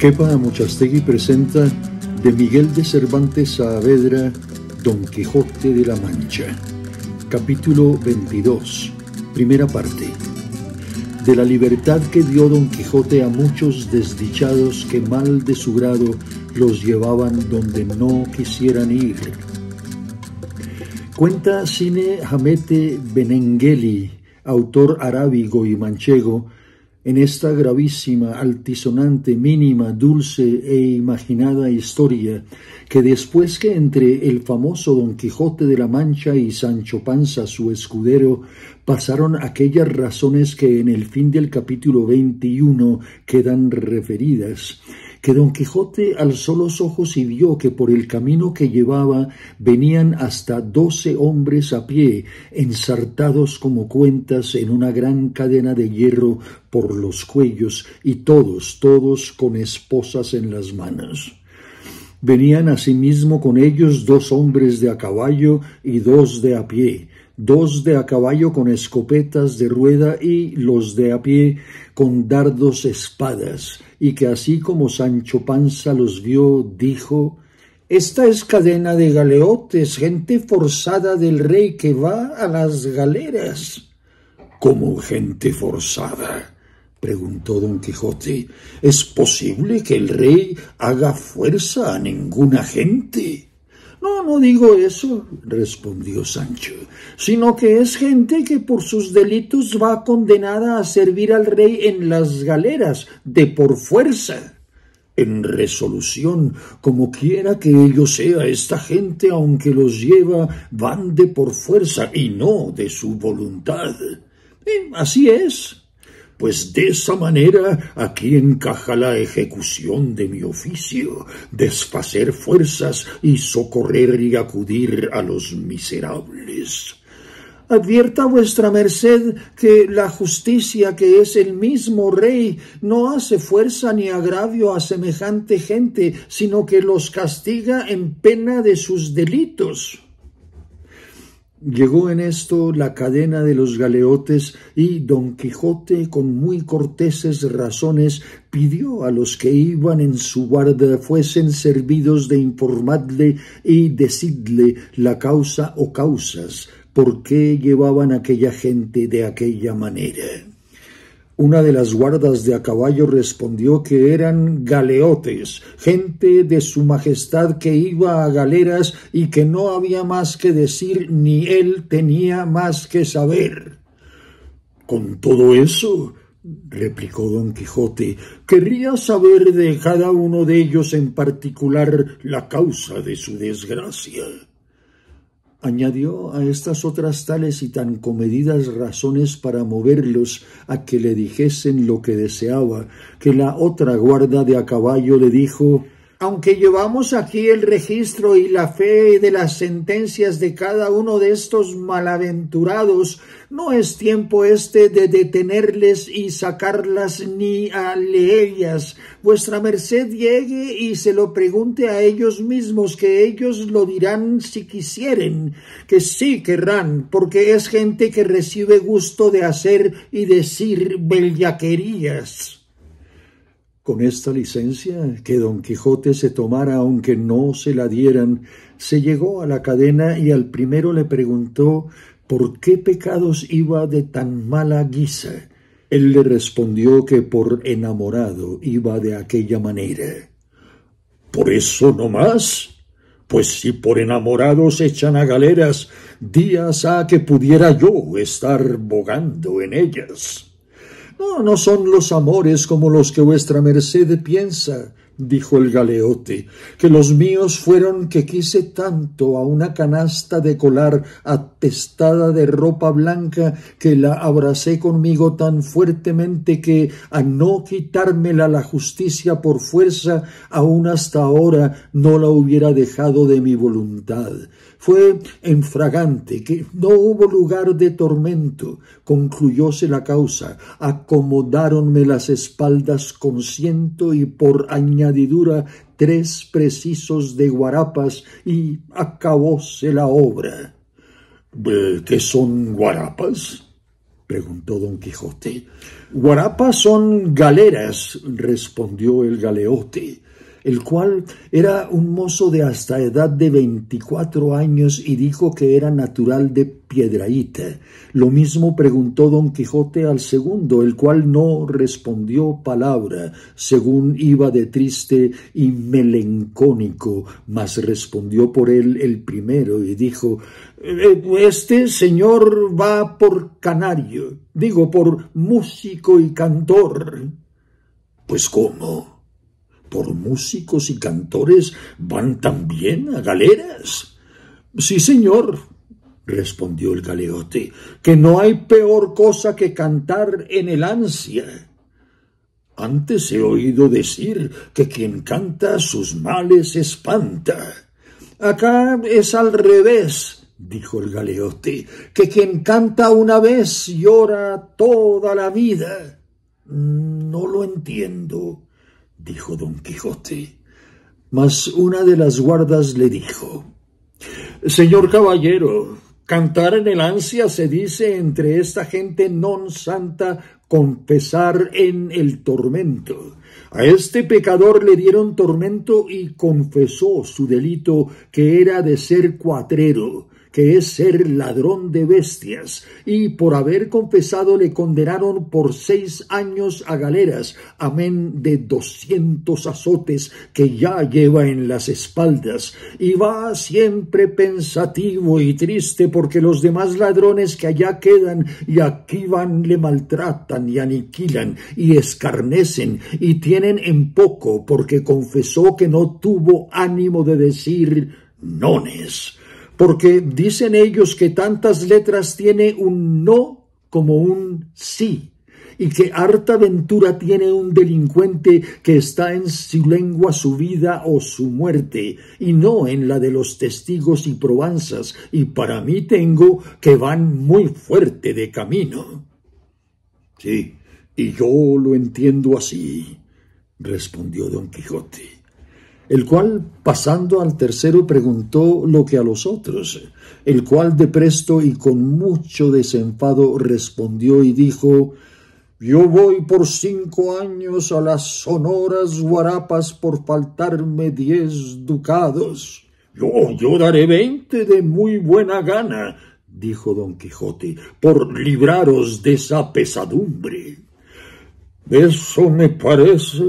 Kepa Muchastegui presenta de Miguel de Cervantes Saavedra Don Quijote de la Mancha. Capítulo 22. Primera parte. De la libertad que dio Don Quijote a muchos desdichados que mal de su grado los llevaban donde no quisieran ir. Cuenta Cine Hamete Benengeli, autor arábigo y manchego, en esta gravísima, altisonante, mínima, dulce e imaginada historia, que después que entre el famoso Don Quijote de la Mancha y Sancho Panza, su escudero, pasaron aquellas razones que en el fin del capítulo 21 quedan referidas, que don Quijote alzó los ojos y vio que por el camino que llevaba venían hasta doce hombres a pie, ensartados como cuentas en una gran cadena de hierro por los cuellos, y todos, todos con esposas en las manos. Venían asimismo con ellos dos hombres de a caballo y dos de a pie, dos de a caballo con escopetas de rueda y los de a pie con dardos espadas, y que así como Sancho Panza los vio, dijo Esta es cadena de galeotes, gente forzada del rey que va a las galeras. ¿Cómo gente forzada? preguntó don Quijote. ¿Es posible que el rey haga fuerza a ninguna gente? No, no digo eso, respondió Sancho, sino que es gente que por sus delitos va condenada a servir al rey en las galeras, de por fuerza. En resolución, como quiera que ello sea, esta gente, aunque los lleva, van de por fuerza y no de su voluntad. así es, pues de esa manera aquí encaja la ejecución de mi oficio, desfacer fuerzas y socorrer y acudir a los miserables. Advierta vuestra merced que la justicia, que es el mismo rey, no hace fuerza ni agravio a semejante gente, sino que los castiga en pena de sus delitos. Llegó en esto la cadena de los galeotes y don Quijote con muy corteses razones pidió a los que iban en su guarda fuesen servidos de informadle y decidle la causa o causas por qué llevaban aquella gente de aquella manera. Una de las guardas de a caballo respondió que eran galeotes, gente de su majestad que iba a galeras y que no había más que decir ni él tenía más que saber. Con todo eso, replicó don Quijote, querría saber de cada uno de ellos en particular la causa de su desgracia. Añadió a estas otras tales y tan comedidas razones para moverlos a que le dijesen lo que deseaba, que la otra guarda de a caballo le dijo aunque llevamos aquí el registro y la fe de las sentencias de cada uno de estos malaventurados, no es tiempo este de detenerles y sacarlas ni a leellas. Vuestra merced llegue y se lo pregunte a ellos mismos, que ellos lo dirán si quisieren, que sí querrán, porque es gente que recibe gusto de hacer y decir bellaquerías. Con esta licencia que don Quijote se tomara aunque no se la dieran, se llegó a la cadena y al primero le preguntó por qué pecados iba de tan mala guisa. Él le respondió que por enamorado iba de aquella manera. ¿Por eso no más? Pues si por enamorados echan a galeras, días ha que pudiera yo estar bogando en ellas. No, no son los amores como los que vuestra merced piensa, dijo el galeote, que los míos fueron que quise tanto a una canasta de colar atestada de ropa blanca que la abracé conmigo tan fuertemente que a no quitármela la justicia por fuerza aún hasta ahora no la hubiera dejado de mi voluntad. Fue en fragante que no hubo lugar de tormento, concluyóse la causa, acomodáronme las espaldas con ciento y por tres precisos de guarapas y acabóse la obra. ¿Qué son guarapas? preguntó don Quijote. Guarapas son galeras, respondió el galeote el cual era un mozo de hasta edad de veinticuatro años y dijo que era natural de Piedraíta. Lo mismo preguntó don Quijote al segundo, el cual no respondió palabra, según iba de triste y melancónico, mas respondió por él el primero y dijo eh, Este señor va por canario, digo por músico y cantor. Pues cómo por músicos y cantores van también a galeras. Sí, señor, respondió el galeote, que no hay peor cosa que cantar en el ansia. Antes he oído decir que quien canta sus males espanta. Acá es al revés, dijo el galeote, que quien canta una vez llora toda la vida. No lo entiendo, dijo don Quijote. Mas una de las guardas le dijo Señor caballero, cantar en el ansia se dice entre esta gente non santa confesar en el tormento. A este pecador le dieron tormento y confesó su delito que era de ser cuatrero que es ser ladrón de bestias, y por haber confesado le condenaron por seis años a galeras, amén de doscientos azotes que ya lleva en las espaldas, y va siempre pensativo y triste porque los demás ladrones que allá quedan y aquí van le maltratan y aniquilan y escarnecen y tienen en poco porque confesó que no tuvo ánimo de decir nones porque dicen ellos que tantas letras tiene un no como un sí, y que harta ventura tiene un delincuente que está en su lengua su vida o su muerte, y no en la de los testigos y probanzas, y para mí tengo que van muy fuerte de camino. Sí, y yo lo entiendo así, respondió don Quijote el cual, pasando al tercero, preguntó lo que a los otros, el cual de presto y con mucho desenfado respondió y dijo Yo voy por cinco años a las sonoras guarapas por faltarme diez ducados. Yo, yo daré veinte de muy buena gana, dijo don Quijote, por libraros de esa pesadumbre. Eso me parece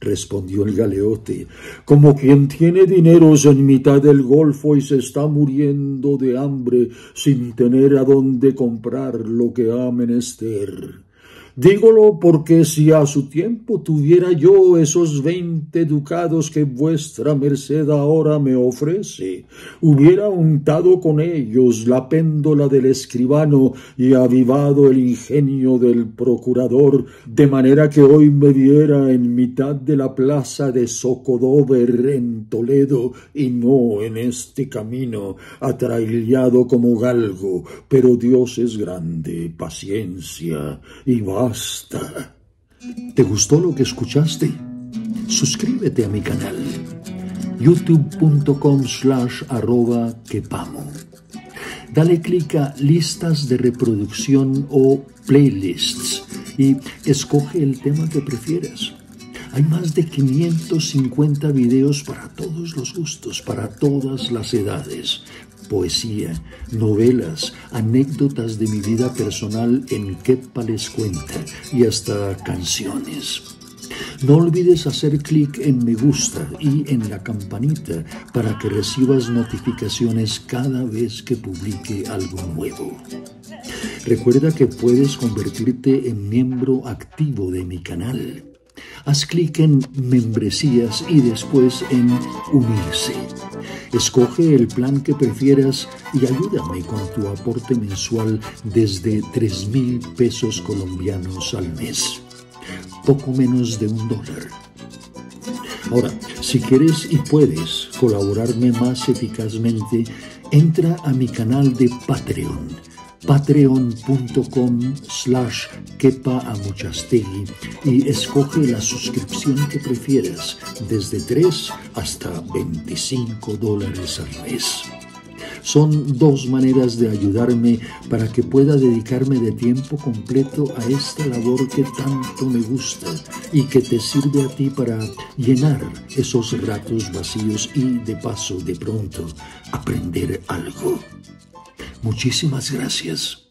respondió el galeote, como quien tiene dineros en mitad del golfo y se está muriendo de hambre sin tener a dónde comprar lo que ha menester. Dígolo porque si a su tiempo tuviera yo esos veinte ducados que vuestra merced ahora me ofrece, hubiera untado con ellos la péndola del escribano y avivado el ingenio del procurador, de manera que hoy me viera en mitad de la plaza de Socodover en Toledo y no en este camino, atraillado como galgo, pero Dios es grande, paciencia y va basta. ¿Te gustó lo que escuchaste? Suscríbete a mi canal youtube.com slash arroba quepamo. Dale clic a listas de reproducción o playlists y escoge el tema que prefieras. Hay más de 550 videos para todos los gustos, para todas las edades poesía, novelas, anécdotas de mi vida personal en Kepa les cuenta y hasta canciones. No olvides hacer clic en me gusta y en la campanita para que recibas notificaciones cada vez que publique algo nuevo. Recuerda que puedes convertirte en miembro activo de mi canal. Haz clic en membresías y después en unirse. Escoge el plan que prefieras y ayúdame con tu aporte mensual desde tres mil pesos colombianos al mes. Poco menos de un dólar. Ahora, si quieres y puedes colaborarme más eficazmente, entra a mi canal de Patreon patreon.com slash quepa y escoge la suscripción que prefieras desde 3 hasta 25 dólares al mes. Son dos maneras de ayudarme para que pueda dedicarme de tiempo completo a esta labor que tanto me gusta y que te sirve a ti para llenar esos ratos vacíos y de paso de pronto aprender algo. Muchísimas gracias.